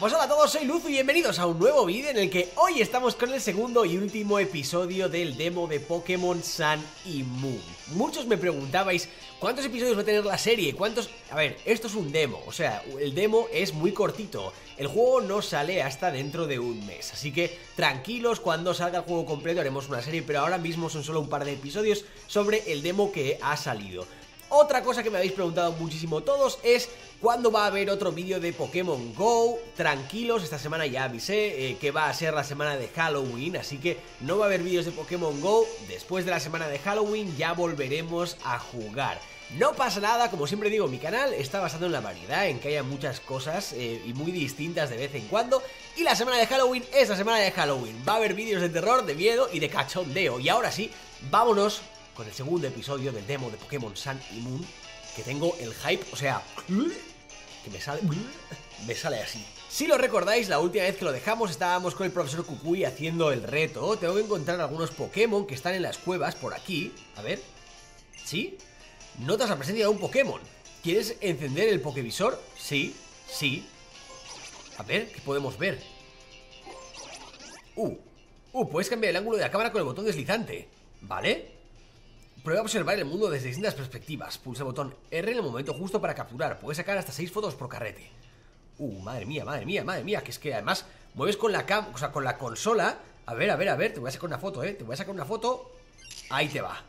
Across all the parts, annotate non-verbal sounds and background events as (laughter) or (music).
Pues hola a todos, soy Luzu y bienvenidos a un nuevo vídeo en el que hoy estamos con el segundo y último episodio del demo de Pokémon Sun y Moon. Muchos me preguntabais, ¿cuántos episodios va a tener la serie? ¿Cuántos...? A ver, esto es un demo, o sea, el demo es muy cortito. El juego no sale hasta dentro de un mes, así que tranquilos, cuando salga el juego completo haremos una serie, pero ahora mismo son solo un par de episodios sobre el demo que ha salido. Otra cosa que me habéis preguntado muchísimo todos es cuándo va a haber otro vídeo de Pokémon GO. Tranquilos, esta semana ya avisé eh, que va a ser la semana de Halloween, así que no va a haber vídeos de Pokémon GO. Después de la semana de Halloween ya volveremos a jugar. No pasa nada, como siempre digo, mi canal está basado en la variedad, en que haya muchas cosas eh, y muy distintas de vez en cuando. Y la semana de Halloween es la semana de Halloween. Va a haber vídeos de terror, de miedo y de cachondeo. Y ahora sí, vámonos con el segundo episodio del demo de Pokémon Sun y Moon, que tengo el hype, o sea, que me sale, me sale así. Si lo recordáis, la última vez que lo dejamos estábamos con el profesor Kukui haciendo el reto. Tengo que encontrar algunos Pokémon que están en las cuevas por aquí. A ver. ¿Sí? Notas la presencia de un Pokémon. ¿Quieres encender el Pokévisor? Sí, sí. A ver, ¿qué podemos ver? Uh, uh, puedes cambiar el ángulo de la cámara con el botón deslizante. ¿Vale? Prueba a observar el mundo desde distintas perspectivas. Pulsa el botón R en el momento justo para capturar. Puedes sacar hasta 6 fotos por carrete. Uh, madre mía, madre mía, madre mía. Que es que además mueves con la cam, o sea, con la consola. A ver, a ver, a ver. Te voy a sacar una foto, eh. Te voy a sacar una foto. Ahí te va.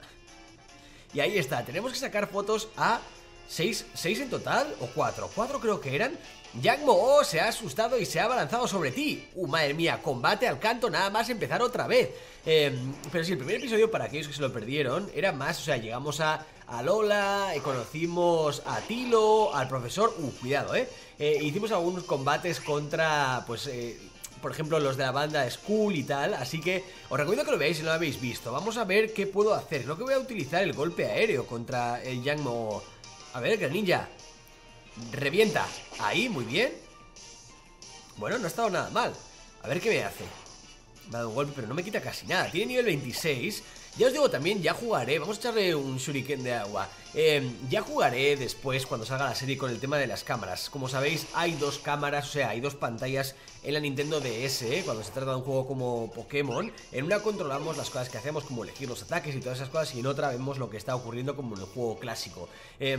Y ahí está. Tenemos que sacar fotos a 6, 6 en total o 4. 4 creo que eran. Yang Mo se ha asustado y se ha abalanzado sobre ti. Uh, madre mía, combate al canto, nada más empezar otra vez. Eh, pero sí, el primer episodio, para aquellos que se lo perdieron, era más, o sea, llegamos a, a Lola, y conocimos a Tilo, al profesor. Uh, cuidado, eh. eh hicimos algunos combates contra, pues, eh, por ejemplo, los de la banda School y tal. Así que os recomiendo que lo veáis si no lo habéis visto. Vamos a ver qué puedo hacer. Creo que voy a utilizar el golpe aéreo contra el Yang Mo. A ver, que ninja. Revienta. Ahí, muy bien. Bueno, no ha estado nada mal. A ver qué me hace. Me ha dado un golpe, pero no me quita casi nada. Tiene nivel 26. Ya os digo también, ya jugaré. Vamos a echarle un shuriken de agua. Eh, ya jugaré después cuando salga la serie con el tema de las cámaras. Como sabéis, hay dos cámaras, o sea, hay dos pantallas en la Nintendo DS. ¿eh? Cuando se trata de un juego como Pokémon, en una controlamos las cosas que hacemos, como elegir los ataques y todas esas cosas, y en otra vemos lo que está ocurriendo como en el juego clásico. Eh,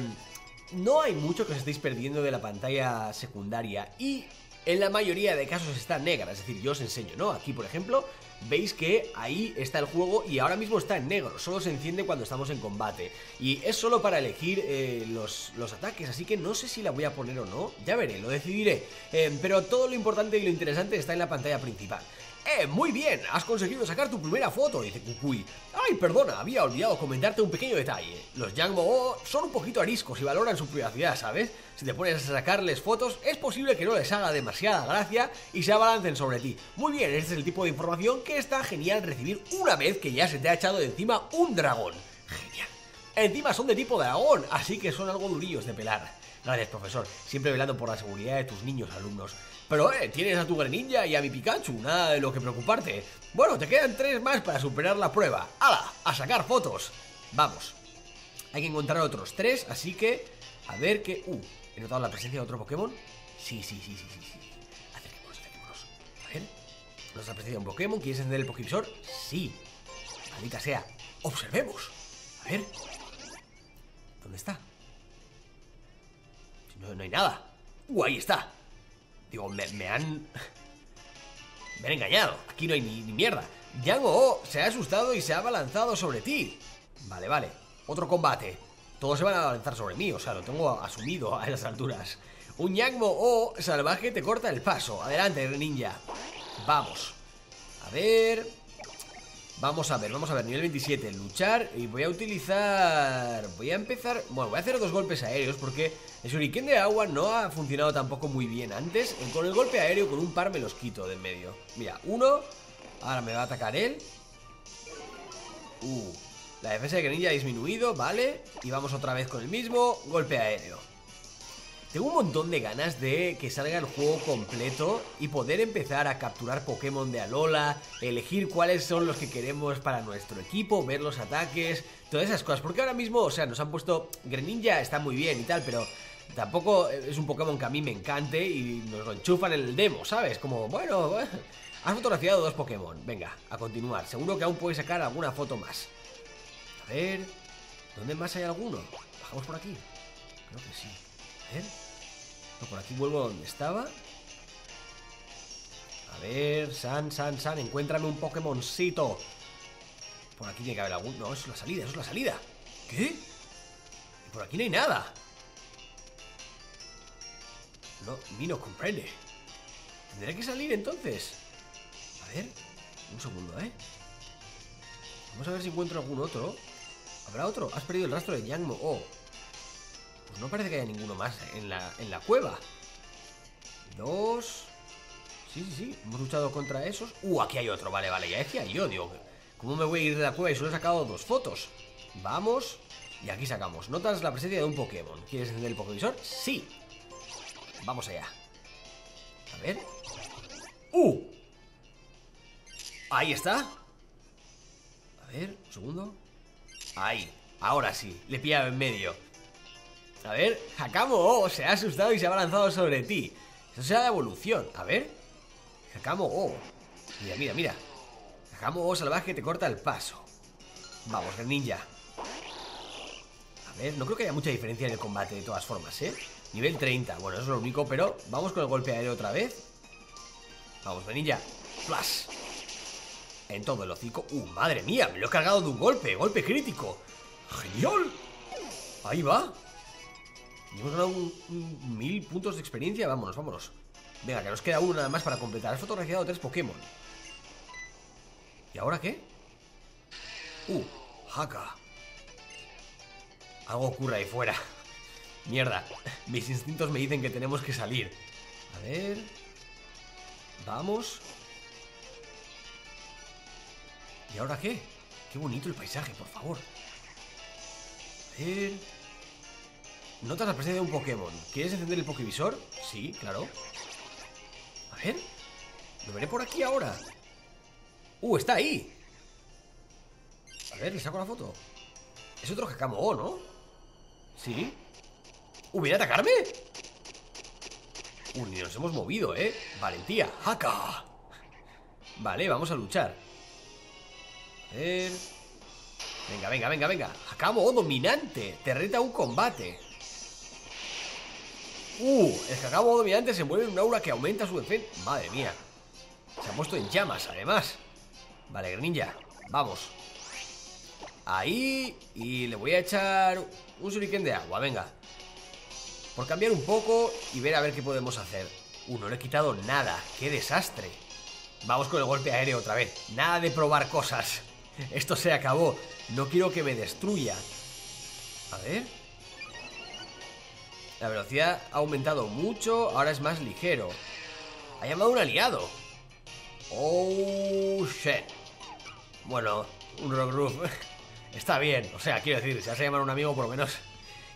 no hay mucho que os estéis perdiendo de la pantalla secundaria y en la mayoría de casos está negra, es decir, yo os enseño, ¿no? Aquí, por ejemplo, veis que ahí está el juego y ahora mismo está en negro, solo se enciende cuando estamos en combate. Y es solo para elegir eh, los, los, ataques, así que no sé si la voy a poner o no, ya veré, lo decidiré. Eh, pero todo lo importante y lo interesante está en la pantalla principal. ¡Eh, muy bien! Has conseguido sacar tu primera foto, dice Kukui. Ay, perdona, había olvidado comentarte un pequeño detalle. Los Yang son un poquito ariscos y valoran su privacidad, ¿sabes? Si te pones a sacarles fotos, es posible que no les haga demasiada gracia y se abalancen sobre ti. Muy bien, este es el tipo de información que está genial recibir una vez que ya se te ha echado de encima un dragón. Genial. Encima son de tipo dragón, así que son algo durillos de pelar. Gracias, profesor. Siempre velando por la seguridad de tus niños alumnos. Pero, eh, tienes a tu Greninja y a mi Pikachu, nada de lo que preocuparte. Bueno, te quedan tres más para superar la prueba. ¡Hala! ¡A sacar fotos! Vamos. Hay que encontrar otros tres, así que... A ver qué... Uh, ¿he notado la presencia de otro Pokémon? Sí, sí, sí, sí, sí, sí. Acerquémonos, acerquémonos. A ver... ¿No la presencia un Pokémon? ¿Quieres encender el Pokévisor? Sí. Maldita sea. Observemos. A ver... ¿Dónde está? No, no hay nada. ¡Uh, ahí está! Digo, me, han... (laughs) Me han engañado. Aquí no hay ni, mierda. Yango se ha asustado y se ha abalanzado sobre ti. Vale, vale. Otro combate. Todos se van a abalanzar sobre mí, o sea, lo tengo asumido a esas alturas. Un Yangmo O salvaje te corta el paso. Adelante, ninja. Vamos. A ver... Vamos a ver, vamos a ver, nivel 27, luchar y voy a utilizar... Voy a empezar... Bueno, voy a hacer dos golpes aéreos porque el shuriken de agua no ha funcionado tampoco muy bien antes. Con el golpe aéreo, con un par me los quito de en medio. Mira, uno, ahora me va a atacar él. Uh, la defensa de Greninja ha disminuido, vale. Y vamos otra vez con el mismo golpe aéreo. Tengo un montón de ganas de que salga el juego completo y poder empezar a capturar Pokémon de Alola, elegir cuáles son los que queremos para nuestro equipo, ver los ataques, todas esas cosas. Porque ahora mismo, o sea, nos han puesto... Greninja está muy bien y tal, pero Tampoco es un Pokémon que a mí me encante y nos lo enchufan en el demo, ¿sabes? Como, bueno, (laughs) has fotografiado dos Pokémon. Venga, a continuar. Seguro que aún puedes sacar alguna foto más. A ver, ¿dónde más hay alguno? Bajamos por aquí. Creo que sí. A ver. Por aquí vuelvo donde estaba. A ver, San, San, San, encuéntrame un Pokémoncito. Por aquí tiene que haber algún... No, eso es la salida, eso es la salida. ¿Qué? Por aquí no hay nada. No, ni no comprende. Tendré que salir entonces. A ver, un segundo, ¿eh? Vamos a ver si encuentro algún otro. ¿Habrá otro? Has perdido el rastro de Yangmo. Oh. Pues no parece que haya ninguno más en la, en la cueva. Dos. Sí, sí, sí. Hemos luchado contra esos. Uh, aquí hay otro. Vale, vale. Ya decía yo, digo. ¿Cómo me voy a ir de la cueva y solo he sacado dos fotos? Vamos. Y aquí sacamos. Notas la presencia de un Pokémon. ¿Quieres encender el Pokévisor? Sí. Vamos allá. A ver. ¡Uh! Ahí está. A ver, un segundo. Ahí. Ahora sí. Le pillado en medio. A ver. Hakamo oh, se ha asustado y se ha lanzado sobre ti. Eso será la evolución. A ver. Hakamo oh. Mira, mira, mira. Hakamo oh salvaje te corta el paso. Vamos, ninja. A ver, no creo que haya mucha diferencia en el combate de todas formas, ¿eh? Nivel 30, bueno, eso es lo único, pero vamos con el golpe aéreo otra vez. Vamos, venilla. Flash. En todo el hocico. ¡Uh, madre mía! Me lo he cargado de un golpe. Golpe crítico. ¡Genial! Ahí va. Hemos ganado un, mil puntos de experiencia. Vámonos, vámonos. Venga, que nos queda uno nada más para completar. He fotografiado tres Pokémon. ¿Y ahora qué? ¡Uh! ¡Haka! Algo ocurre ahí fuera. (laughs) Mierda, mis instintos me dicen que tenemos que salir. A ver... Vamos. ¿Y ahora qué? Qué bonito el paisaje, por favor. A ver... Notas la presencia de un Pokémon. ¿Quieres encender el Pokévisor? Sí, claro. A ver. Lo veré por aquí ahora. ¡Uh, está ahí! A ver, le saco la foto. Es otro Hakamo, ¿no? Sí. ¿Hubiera atacarme? Uy, nos hemos movido, ¿eh? Valentía, ¡Haka! Vale, vamos a luchar A ver... Venga, venga, venga, venga Hakamo, dominante Te reta un combate Uh, el Hakamo dominante se mueve en un aura que aumenta su defensa Madre mía Se ha puesto en llamas, además Vale, Greninja, vamos Ahí Y le voy a echar un shuriken de agua, venga por cambiar un poco y ver a ver qué podemos hacer. Uh, no le he quitado nada. ¡Qué desastre! Vamos con el golpe aéreo otra vez. Nada de probar cosas. Esto se acabó. No quiero que me destruya. A ver. La velocidad ha aumentado mucho. Ahora es más ligero. Ha llamado un aliado. Oh, shit. Bueno, un Rock (laughs) Está bien. O sea, quiero decir, si vas a llamar a un amigo, por lo menos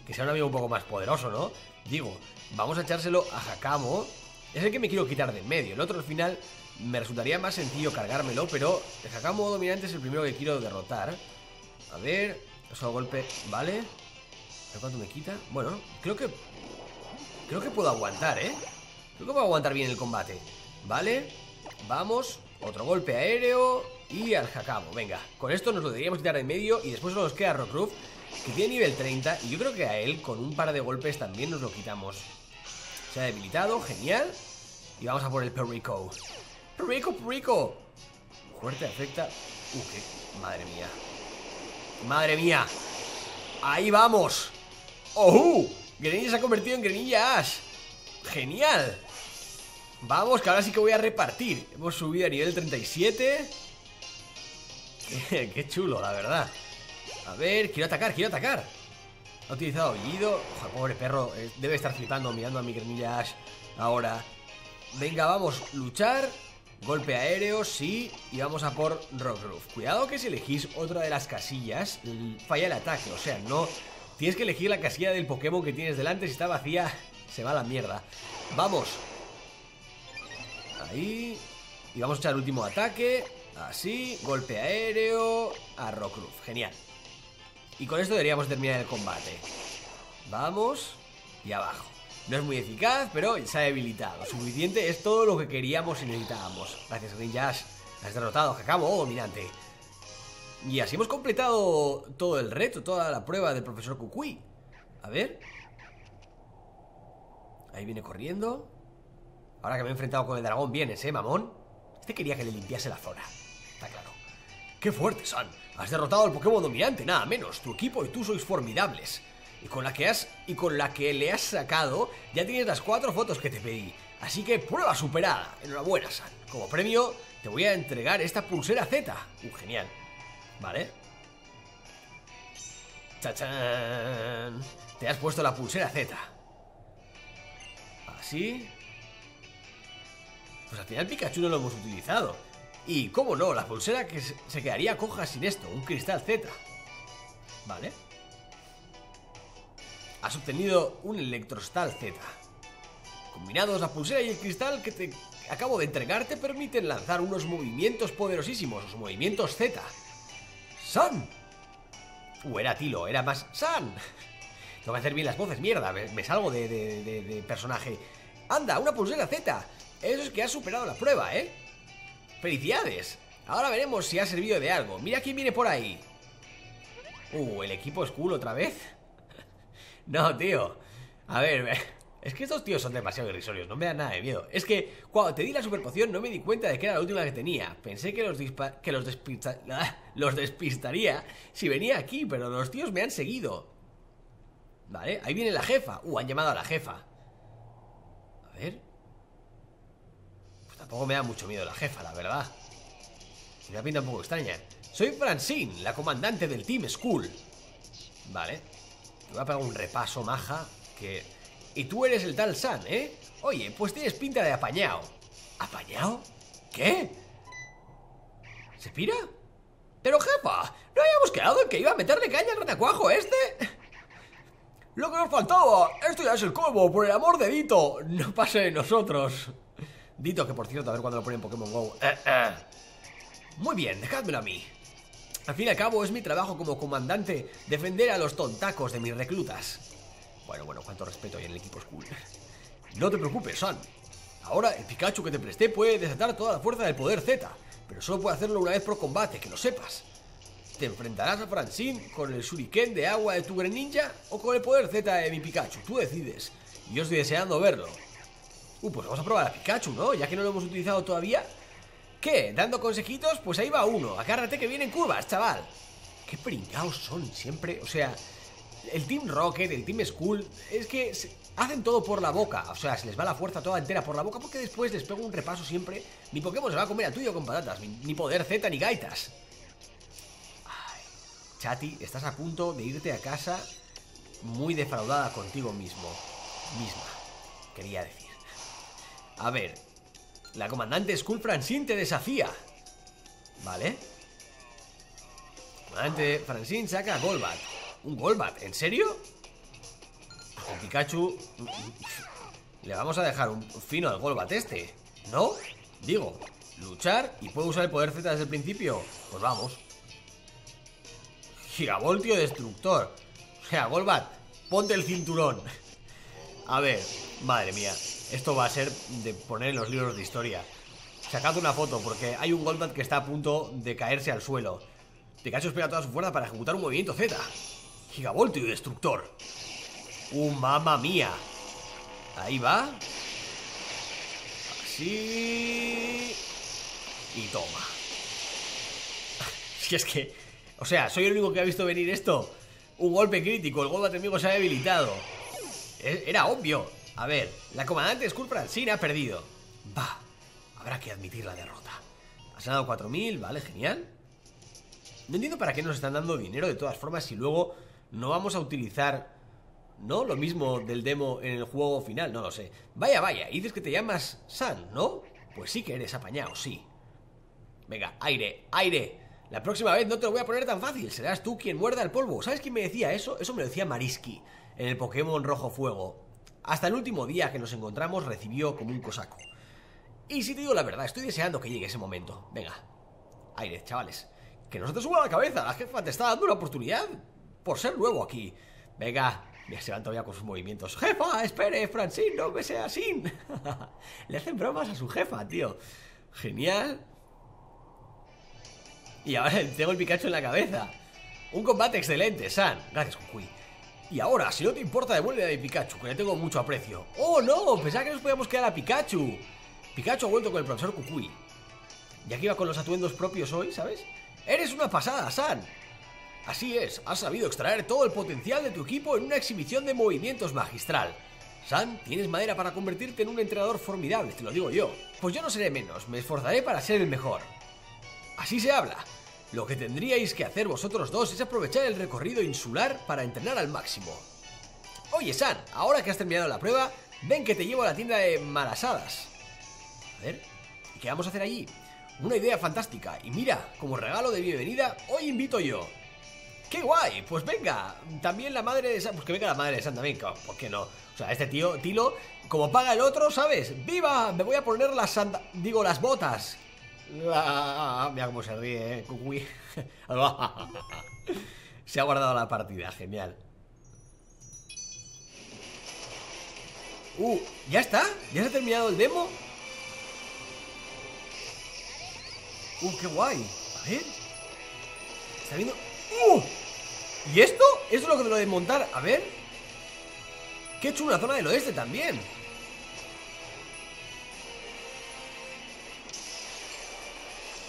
que sea un amigo un poco más poderoso, ¿no? Digo, vamos a echárselo a Hakamo. Es el que me quiero quitar de en medio. El otro al final me resultaría más sencillo cargármelo, pero el Hakamo dominante es el primero que quiero derrotar. A ver, solo golpe, ¿vale? A cuánto me quita. Bueno, creo que... Creo que puedo aguantar, ¿eh? Creo que puedo aguantar bien el combate. ¿Vale? Vamos, otro golpe aéreo y al Hakamo. Venga, con esto nos lo deberíamos quitar de medio y después nos queda Roof que tiene nivel 30 y yo creo que a él con un par de golpes también nos lo quitamos. Se ha debilitado, genial. Y vamos a por el Perico. Perico, Perico. Fuerte, afecta. Uh, qué... Madre mía. Madre mía. Ahí vamos. ¡Oh! Greninja se ha convertido en Greninja Ash. Genial. Vamos, que ahora sí que voy a repartir. Hemos subido a nivel 37. (laughs) qué chulo, la verdad. A ver, quiero atacar, quiero atacar Ha utilizado aullido Ojo, pobre perro, eh, debe estar flipando Mirando a mi Grenilla ahora Venga, vamos, luchar Golpe aéreo, sí Y vamos a por Rock Roof Cuidado que si elegís otra de las casillas Falla el ataque, o sea, no Tienes que elegir la casilla del Pokémon que tienes delante Si está vacía, se va la mierda Vamos Ahí Y vamos a echar último ataque Así, golpe aéreo A Rock Roof, genial y con esto deberíamos terminar el combate Vamos y abajo. No es muy eficaz, pero se ha debilitado. Suficiente es todo lo que queríamos y necesitábamos. Gracias, Green Jazz. Has derrotado Hakamo, dominante. Y así hemos completado todo el reto, toda la prueba del profesor Kukui. A ver. Ahí viene corriendo. Ahora que me he enfrentado con el dragón, vienes, ¿eh, mamón? Este quería que le limpiase la zona. Está claro. ¡Qué fuerte, San! Has derrotado al Pokémon dominante, nada menos. Tu equipo y tú sois formidables. Y con la que has y con la que le has sacado, ya tienes las cuatro fotos que te pedí. Así que prueba superada. Enhorabuena, San. Como premio, te voy a entregar esta pulsera Z. Uh, genial. Vale. ¡Chachán! Te has puesto la pulsera Z. Así. Pues al final Pikachu no lo hemos utilizado. Y, cómo no, la pulsera que se quedaría coja sin esto, un cristal Z. Vale. Has obtenido un Electrostal Z. Combinados la pulsera y el cristal que te acabo de entregar te permiten lanzar unos movimientos poderosísimos, los movimientos Z. ¡San! Uh, era Tilo, era más ¡San! Tengo que hacer bien las voces, mierda, me, salgo de, personaje. ¡Anda, una pulsera Z! Eso es que has superado la prueba, ¿eh? ¡Felicidades! Ahora veremos si ha servido de algo. Mira quién viene por ahí. Uh, el equipo es cool otra vez. (laughs) no, tío. A ver, es que estos tíos son demasiado irrisorios, no me dan nada de miedo. Es que cuando te di la super poción no me di cuenta de que era la última que tenía. Pensé que los, que los, (laughs) los despistaría si venía aquí, pero los tíos me han seguido. Vale, ahí viene la jefa. Uh, han llamado a la jefa. A ver. Pues tampoco me da mucho miedo la jefa, la verdad. Tiene una pinta un poco extraña. Soy Francine, la comandante del Team School. Vale. Te voy a pegar un repaso, maja, que y tú eres el tal San, ¿eh? Oye, pues tienes pinta de apañado. ¿Apañado? ¿Qué? ¿Se pira? Pero jefa, ¿no habíamos quedado en que iba a meterle caña al retacuajo este? Lo que nos faltaba, esto ya es el colmo, por el amor de Dito, no pase de nosotros. Dito, que por cierto, a ver cuando lo ponen en Pokémon GO. Eh, eh. Muy bien, dejádmelo a mí. Al fin y al cabo es mi trabajo como comandante defender a los tontacos de mis reclutas. Bueno, bueno, cuánto respeto hay en el equipo School. No te preocupes, San. Ahora el Pikachu que te presté puede desatar toda la fuerza del poder Z, pero solo puede hacerlo una vez por combate, que lo sepas. ¿Te enfrentarás a Francine con el Shuriken de agua de tu Greninja o con el poder Z de mi Pikachu? Tú decides. Yo estoy deseando verlo. Uh, pues vamos a probar a Pikachu, ¿no? Ya que no lo hemos utilizado todavía. ¿Qué? ¿Dando consejitos? Pues ahí va uno. Agárrate que vienen curvas, chaval. Qué pringados son siempre. O sea, el Team Rocket, el Team Skull, es que hacen todo por la boca. O sea, se les va la fuerza toda entera por la boca porque después les pego un repaso siempre. Mi Pokémon se va a comer a tuyo con patatas, ni poder Z ni gaitas. Ay, Chati, estás a punto de irte a casa muy defraudada contigo mismo. Misma, quería decir. A ver, la comandante Skull Francine te desafía. ¿Vale? Comandante Francine saca a Golbat. ¿Un Golbat? ¿En serio? Con Pikachu Le vamos a dejar un fino al Golbat este ¿No? Digo, luchar y puedo usar el poder Z desde el principio Pues vamos Gigavoltio destructor O sea, Golbat, ponte el cinturón A ver, madre mía Esto va a ser de poner en los libros de historia Sacad una foto porque hay un Golbat que está a punto de caerse al suelo Pikachu espera toda su fuerza para ejecutar un movimiento Z Gigavoltio destructor. ¡Uh, mamá mía! Ahí va. Así. Y toma. (laughs) Si es que. O sea, soy el único que ha visto venir esto. Un golpe crítico, el golpe enemigo se ha debilitado. E, era obvio. A ver, la comandante Skull Francine ha perdido. Va, habrá que admitir la derrota. Has ganado 4.000, vale, genial. No entiendo para qué nos están dando dinero de todas formas si luego no vamos a utilizar, ¿no? Lo mismo del demo en el juego final, no lo sé. Vaya, vaya, dices que te llamas San, ¿no? Pues sí que eres apañado, sí. Venga, aire, aire. La próxima vez no te lo voy a poner tan fácil, serás tú quien muerda el polvo. ¿Sabes quién me decía eso? Eso me lo decía Mariski en el Pokémon Rojo Fuego. Hasta el último día que nos encontramos recibió como un cosaco. Y si te digo la verdad, estoy deseando que llegue ese momento. Venga, aire, chavales. Que no se te suba la cabeza, la jefa te está dando una oportunidad por ser nuevo aquí. Venga, Mira, se van todavía con sus movimientos. ¡Jefa! ¡Espere, Francine! ¡No me sea así! (laughs) Le hacen bromas a su jefa, tío. Genial. Y ahora (laughs) tengo el Pikachu en la cabeza. Un combate excelente, San. Gracias, Kukui. Y ahora, si no te importa, devuelve a mi Pikachu, que le tengo mucho aprecio. ¡Oh, no! Pensaba que nos podíamos quedar a Pikachu. Pikachu ha vuelto con el profesor Kukui. Ya que iba con los atuendos propios hoy, ¿sabes? ¡Eres una pasada, San! Así es, has sabido extraer todo el potencial de tu equipo en una exhibición de movimientos magistral. San, tienes madera para convertirte en un entrenador formidable, te lo digo yo. Pues yo no seré menos, me esforzaré para ser el mejor. Así se habla. Lo que tendríais que hacer vosotros dos es aprovechar el recorrido insular para entrenar al máximo. Oye, San, ahora que has terminado la prueba, ven que te llevo a la tienda de malasadas. A ver, ¿y qué vamos a hacer allí? Una idea fantástica. Y mira, como regalo de bienvenida, hoy invito yo. ¡Qué guay! Pues venga, también la madre de San. Pues que venga la madre de San también, ¿por qué no? O sea, este tío, Tilo, como paga el otro, ¿sabes? ¡Viva! Me voy a poner las santa... Digo, las botas. Ah, mira cómo se ríe, ¿eh? (laughs) Se ha guardado la partida, genial. Uh, ¿ya está? ¿Ya se ha terminado el demo? Uh, qué guay. A ver. Está viendo. ¡Uh! ¿Y esto? ¿Esto es lo que me lo de montar? A ver Qué hecho una zona del oeste también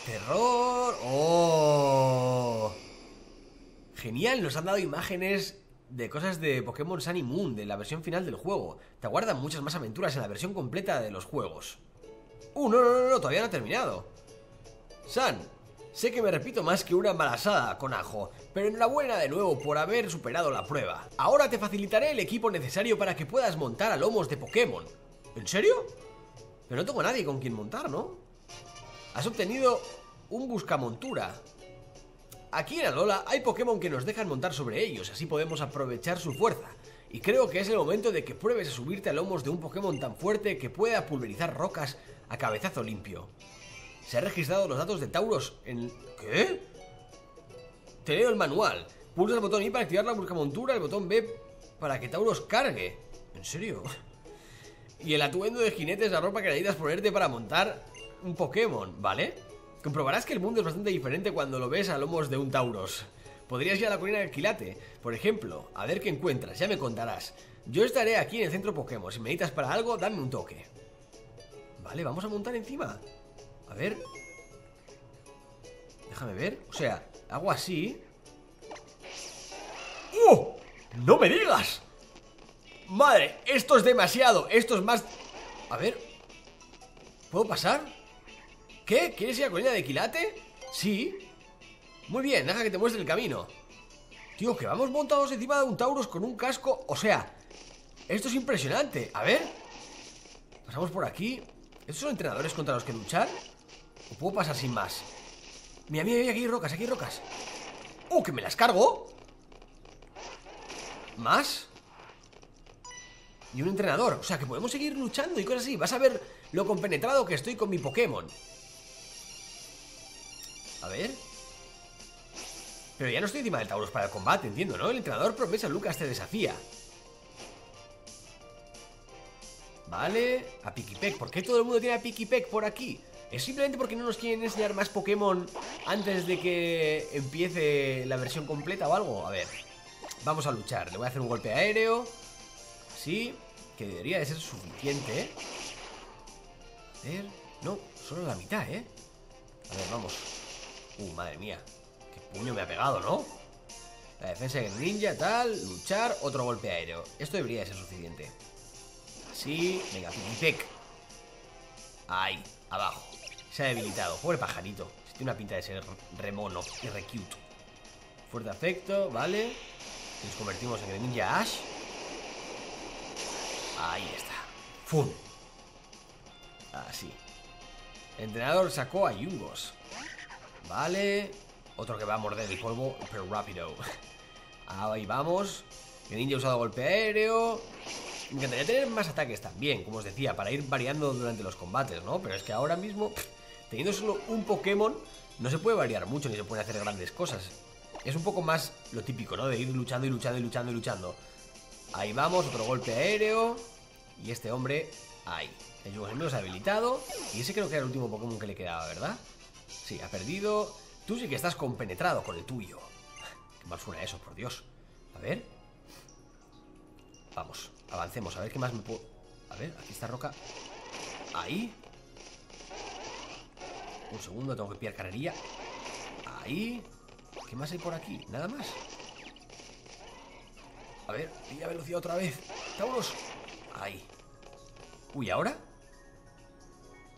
Terror ¡Oh! Genial, nos han dado imágenes de cosas de Pokémon Sun y Moon, de la versión final del juego. Te aguardan muchas más aventuras en la versión completa de los juegos. ¡Uh, no, no, no, no todavía no ha terminado! San, Sé que me repito más que una embarazada con ajo, pero enhorabuena de nuevo por haber superado la prueba. Ahora te facilitaré el equipo necesario para que puedas montar a lomos de Pokémon. ¿En serio? Pero no tengo nadie con quien montar, ¿no? Has obtenido un buscamontura. Aquí en Alola hay Pokémon que nos dejan montar sobre ellos, así podemos aprovechar su fuerza. Y creo que es el momento de que pruebes a subirte a lomos de un Pokémon tan fuerte que pueda pulverizar rocas a cabezazo limpio. Se han registrado los datos de Tauros en... ¿Qué? Te leo el manual. Pulsa el botón I para activar la buscamontura, el botón B para que Tauros cargue. ¿En serio? (laughs) Y el atuendo de jinete es la ropa que necesitas ponerte para montar un Pokémon, ¿vale? Comprobarás que el mundo es bastante diferente cuando lo ves a lomos de un Tauros. Podrías ir a la colina de Quilate, por ejemplo, a ver qué encuentras, ya me contarás. Yo estaré aquí en el centro Pokémon, si me necesitas para algo, dame un toque. Vale, vamos a montar encima. A ver Déjame ver O sea, hago así ¡Oh! ¡No me digas! Madre, esto es demasiado Esto es más... A ver ¿Puedo pasar? ¿Qué? ¿Quieres ir a colina de Quilate? Sí Muy bien, deja que te muestre el camino Tío, que vamos montados encima de un Taurus con un casco O sea, esto es impresionante A ver Pasamos por aquí ¿Estos son entrenadores contra los que luchar? ¿O puedo pasar sin más? Mira, mira, mira, aquí hay rocas, aquí hay rocas ¡Oh, que me las cargo! ¿Más? Y un entrenador O sea, que podemos seguir luchando y cosas así Vas a ver lo compenetrado que estoy con mi Pokémon A ver Pero ya no estoy encima del Taurus para el combate, entiendo, ¿no? El entrenador promesa Lucas te desafía Vale, a Pikipek ¿Por qué todo el mundo tiene a Pikipek por aquí? ¿Es simplemente porque no nos quieren enseñar más Pokémon antes de que empiece la versión completa o algo? A ver, vamos a luchar. Le voy a hacer un golpe aéreo. Sí, que debería de ser suficiente, ¿eh? A ver, no, solo la mitad, ¿eh? A ver, vamos. Uh, madre mía. Qué puño me ha pegado, ¿no? La defensa de ninja, tal, luchar, otro golpe aéreo. Esto debería de ser suficiente. Así, venga, Pikipek. Ahí, abajo. Se ha debilitado. Pobre pajarito. Tiene una pinta de ser remono y re cute. Fuerte afecto, vale. Nos convertimos en el ninja Ash. Ahí está. ¡Fum! Así. El entrenador sacó a Yungos. Vale. Otro que va a morder el polvo, pero rápido. Ahí vamos. El ninja ha usado golpe aéreo. Me encantaría tener más ataques también, como os decía, para ir variando durante los combates, ¿no? Pero es que ahora mismo teniendo solo un Pokémon, no se puede variar mucho ni se pueden hacer grandes cosas. Es un poco más lo típico, ¿no? De ir luchando y luchando y luchando y luchando. Ahí vamos, otro golpe aéreo. Y este hombre, ahí. El Yugo se ha habilitado. Y ese creo que era el último Pokémon que le quedaba, ¿verdad? Sí, ha perdido. Tú sí que estás compenetrado con el tuyo. Qué mal suena eso, por Dios. A ver. Vamos, avancemos, a ver qué más me puedo... A ver, aquí está Roca. Ahí. Un segundo, tengo que pillar carrería. Ahí. ¿Qué más hay por aquí? Nada más. A ver, pilla velocidad otra vez. ¡Vámonos! Ahí. Uy, ¿ahora?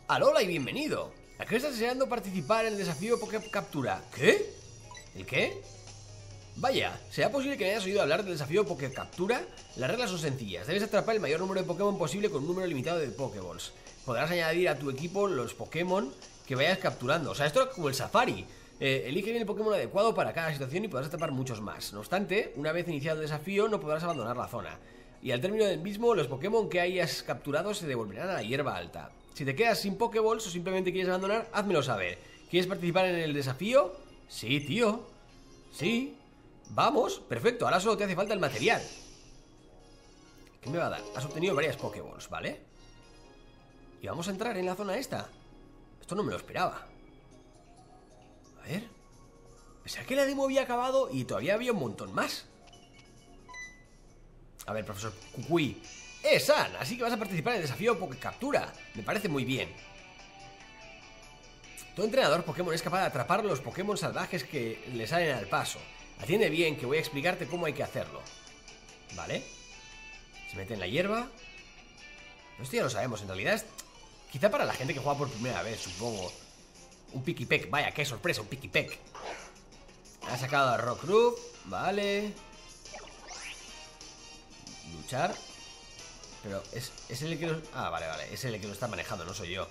¡Alola y bienvenido! ¿A qué estás deseando participar en el desafío Poké Captura? ¿Qué? ¿El qué? Vaya, ¿será posible que hayas oído hablar del desafío Poké Captura? Las reglas son sencillas. Debes atrapar el mayor número de Pokémon posible con un número limitado de Pokéballs. Podrás añadir a tu equipo los Pokémon que vayas capturando. O sea, esto es como el Safari. Eh, elige bien el Pokémon adecuado para cada situación y podrás atrapar muchos más. No obstante, una vez iniciado el desafío no podrás abandonar la zona. Y al término del mismo, los Pokémon que hayas capturado se devolverán a la hierba alta. Si te quedas sin Pokéballs o simplemente quieres abandonar, házmelo saber. ¿Quieres participar en el desafío? Sí, tío. Sí. Vamos, perfecto, ahora solo te hace falta el material. ¿Qué me va a dar? Has obtenido varias Pokéballs, ¿vale? Y vamos a entrar en la zona esta. Esto no me lo esperaba. A ver. Pensaba que la demo había acabado y todavía había un montón más. A ver, profesor Kukui. ¡Eh, San! Así que vas a participar en el desafío Captura. Me parece muy bien. Todo entrenador Pokémon es capaz de atrapar los Pokémon salvajes que le salen al paso. Atiende bien que voy a explicarte cómo hay que hacerlo. ¿Vale? Se mete en la hierba. Esto ya lo sabemos, en realidad. Quizá para la gente que juega por primera vez, supongo. Un Pikipek, vaya, qué sorpresa, un Pikipek. Ha sacado a Rock vale. Luchar. Pero es, es el que lo... Ah, vale, vale, es el que lo está manejando, no soy yo.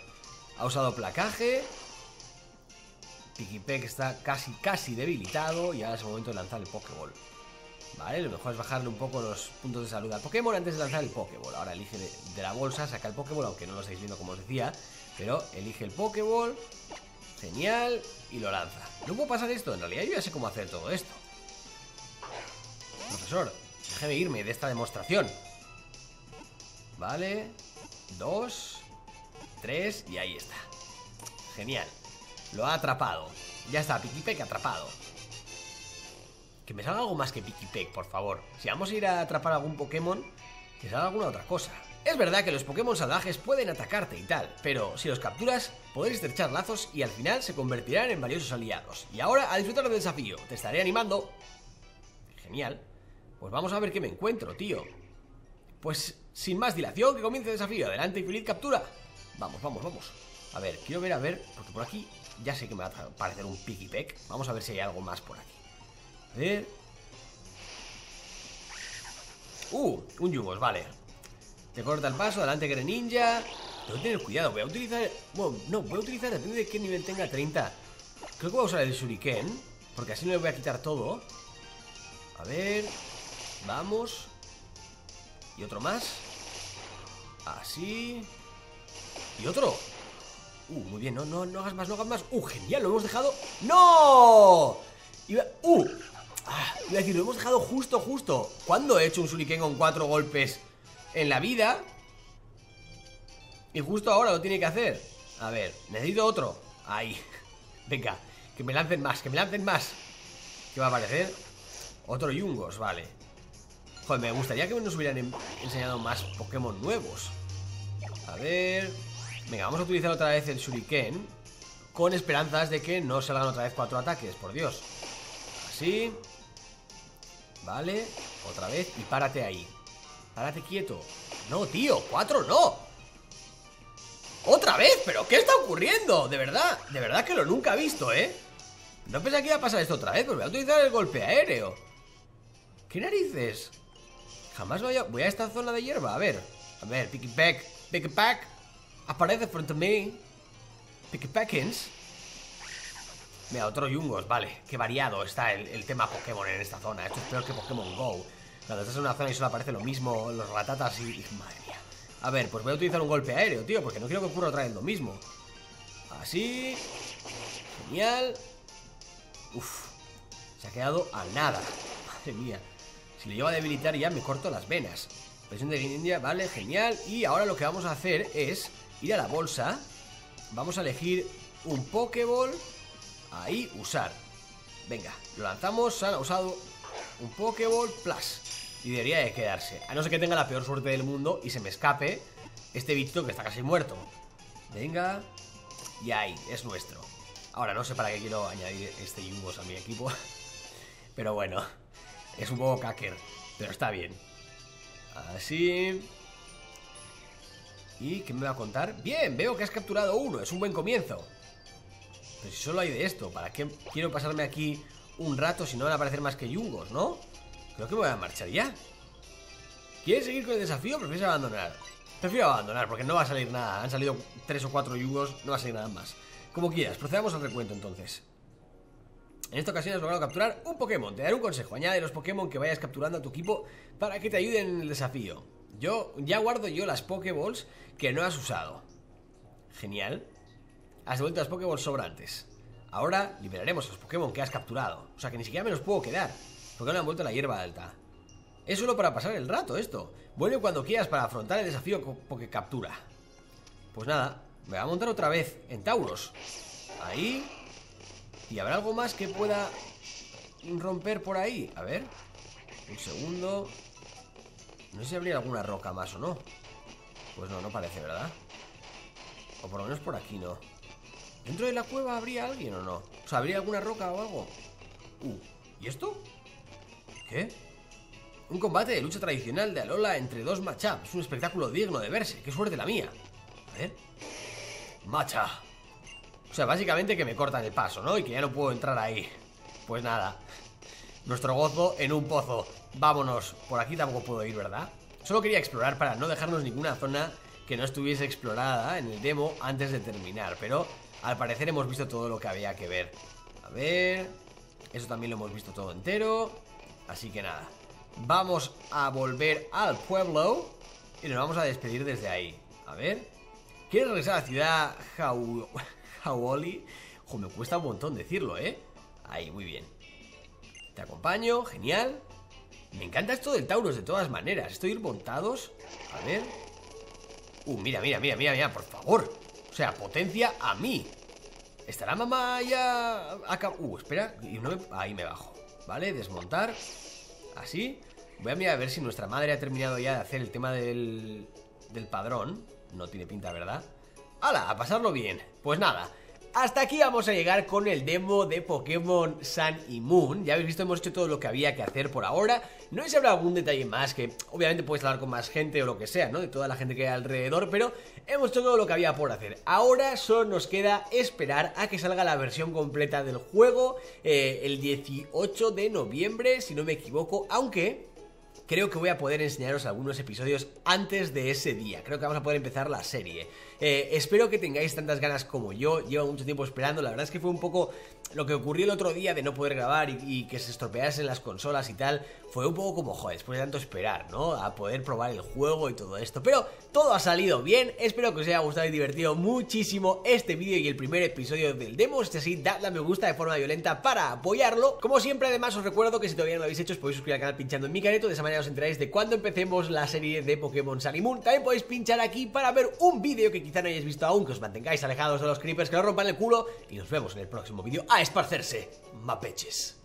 Ha usado placaje. Pikipek está casi, casi debilitado y ahora es el momento de lanzar el Pokéball. Vale, lo mejor es bajarle un poco los puntos de salud al Pokémon antes de lanzar el Pokéball. Ahora elige de, la bolsa, saca el Pokéball, aunque no lo estáis viendo como os decía. Pero elige el Pokéball, genial, y lo lanza. ¿No puedo pasar esto? En realidad yo ya sé cómo hacer todo esto. Profesor, déjeme irme de esta demostración. Vale, dos, tres, y ahí está. Genial. Lo ha atrapado. Ya está, Pikipek atrapado. Que me salga algo más que Pikipek, por favor. Si vamos a ir a atrapar algún Pokémon, que salga alguna otra cosa. Es verdad que los Pokémon salvajes pueden atacarte y tal, pero si los capturas, podréis estrechar lazos y al final se convertirán en valiosos aliados. Y ahora a disfrutar del desafío, te estaré animando. Genial. Pues vamos a ver qué me encuentro, tío. Pues sin más dilación, que comience el desafío. Adelante y feliz captura. Vamos, vamos, vamos. A ver, quiero ver, a ver, porque por aquí ya sé que me va a parecer un Pikipek. Vamos a ver si hay algo más por aquí. Ver. Uh, un Yugos, vale. Te corta el paso, adelante Greninja. Tengo que tener cuidado, voy a utilizar... Bueno, no, voy a utilizar, depende de qué nivel tenga 30. Creo que voy a usar el Shuriken, porque así no le voy a quitar todo. A ver... Vamos. Y otro más. Así. Y otro. Uh, muy bien, no, no, no hagas más, no hagas más. Uh, genial, lo hemos dejado. ¡No! Iba... Uh, Ah, a decir, lo hemos dejado justo, justo. ¿Cuándo he hecho un Shuriken con cuatro golpes en la vida? Y justo ahora lo tiene que hacer. A ver, necesito otro. Ahí, (laughs) venga, que me lancen más, que me lancen más. ¿Qué va a aparecer? Otro Yungos, vale. Joder, me gustaría que nos hubieran enseñado más Pokémon nuevos. A ver Venga, vamos a utilizar otra vez el Shuriken Con esperanzas de que no salgan otra vez cuatro ataques, por Dios. Así Vale, otra vez y párate ahí Párate quieto No, tío, cuatro no ¡Otra vez! ¿Pero qué está ocurriendo? De verdad, de verdad que lo nunca he visto, ¿eh? No pensé que iba a pasar esto otra vez Pero voy a utilizar el golpe aéreo ¿Qué narices? Jamás voy a, voy a esta zona de hierba A ver, a ver, Picky Pack Picky Pack Aparece frente a mí Picky Packins Mira, otro Yungos, vale Qué variado está el, tema Pokémon en esta zona Esto es peor que Pokémon GO Cuando estás en una zona y solo aparece lo mismo Los ratatas y... Madre mía A ver, pues voy a utilizar un golpe aéreo, tío Porque no quiero que ocurra otra vez lo mismo Así Genial Uf Se ha quedado a nada Madre mía Si lo llevo a debilitar ya me corto las venas. Presión de ninja, vale, genial. Y ahora lo que vamos a hacer es ir a la bolsa. Vamos a elegir un Pokéball. Ahí, usar. Venga, lo lanzamos, ha usado un Pokéball Plus. Y debería de quedarse. A no ser que tenga la peor suerte del mundo y se me escape este bichito que está casi muerto. Venga. Y ahí, es nuestro. Ahora no sé para qué quiero añadir este Yungos a mi equipo. (laughs) Pero bueno, es un poco cacker. Pero está bien. Así. ¿Y qué me va a contar? Bien, veo que has capturado uno, es un buen comienzo. Pero si solo hay de esto, ¿para qué quiero pasarme aquí un rato si no van a aparecer más que yungos, no? Creo que me voy a marchar ya. ¿Quieres seguir con el desafío o prefieres abandonar? Prefiero abandonar porque no va a salir nada. Han salido tres o cuatro yungos, no va a salir nada más. Como quieras, procedamos al recuento entonces. En esta ocasión has logrado capturar un Pokémon. Te daré un consejo. Añade los Pokémon que vayas capturando a tu equipo para que te ayuden en el desafío. Yo ya guardo yo las Pokéballs que no has usado. Genial. Has devuelto las Pokéballs sobrantes. Ahora liberaremos los Pokémon que has capturado. O sea que ni siquiera me los puedo quedar. Porque no han vuelto la hierba alta. Es solo para pasar el rato esto. Vuelve cuando quieras para afrontar el desafío porque captura. Pues nada, me voy a montar otra vez en Tauros. Ahí. ¿Y habrá algo más que pueda romper por ahí? A ver. Un segundo. No sé si habría alguna roca más o no. Pues no, no parece, ¿verdad? O por lo menos por aquí no. ¿Dentro de la cueva habría alguien o no? O sea, ¿habría alguna roca o algo? Uh, ¿y esto? ¿Qué? Un combate de lucha tradicional de Alola entre dos Machap. Es un espectáculo digno de verse. ¡Qué suerte la mía! A ver. Macha. O sea, básicamente que me cortan el paso, ¿no? Y que ya no puedo entrar ahí. Pues nada. Nuestro gozo en un pozo. Vámonos. Por aquí tampoco puedo ir, ¿verdad? Solo quería explorar para no dejarnos ninguna zona que no estuviese explorada en el demo antes de terminar. Pero al parecer hemos visto todo lo que había que ver. A ver... Eso también lo hemos visto todo entero. Así que nada. Vamos a volver al pueblo y nos vamos a despedir desde ahí. A ver. ¿Quieres regresar a la ciudad Hauoli? Jo, me cuesta un montón decirlo, ¿eh? Ahí, muy bien. Te acompaño, genial. Me encanta esto del Tauros de todas maneras. Estoy montados. A ver. Uh, mira, mira, mira, mira, mira, por favor. O sea, potencia a mí. ¿Estará mamá ya acá? Uh, espera. Y no Ahí me bajo. ¿Vale? Desmontar. Así. Voy a mirar a ver si nuestra madre ha terminado ya de hacer el tema del, del padrón. No tiene pinta, ¿verdad? ¡Hala! A pasarlo bien. Pues nada. Hasta aquí vamos a llegar con el demo de Pokémon Sun y Moon. Ya habéis visto, hemos hecho todo lo que había que hacer por ahora. No sé si habrá algún detalle más que obviamente puedes hablar con más gente o lo que sea, ¿no? De toda la gente que hay alrededor Pero hemos hecho todo lo que había por hacer. Ahora solo nos queda esperar a que salga la versión completa del juego eh, El 18 de noviembre, si no me equivoco Aunque creo que voy a poder enseñaros algunos episodios antes de ese día. Creo que vamos a poder empezar la serie. Eh, espero que tengáis tantas ganas como yo. Llevo mucho tiempo esperando. La verdad es que fue un poco lo que ocurrió el otro día de no poder grabar y, que se estropeasen las consolas y tal. Fue un poco como, joder, después de tanto esperar, ¿no? A poder probar el juego y todo esto. Pero todo ha salido bien. Espero que os haya gustado y divertido muchísimo este vídeo y el primer episodio del demo. Si así, dadle a me gusta de forma violenta para apoyarlo. Como siempre, además, os recuerdo que si todavía no lo habéis hecho, os podéis suscribir al canal pinchando en mi careto. De esa manera os enteráis de cuando empecemos la serie de Pokémon Sun Moon. También podéis pinchar aquí para ver un vídeo que quizá no hayáis visto aún, que os mantengáis alejados de los creepers que os rompan el culo. Y nos vemos en el próximo vídeo a esparcerse, mapeches.